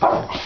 Ay,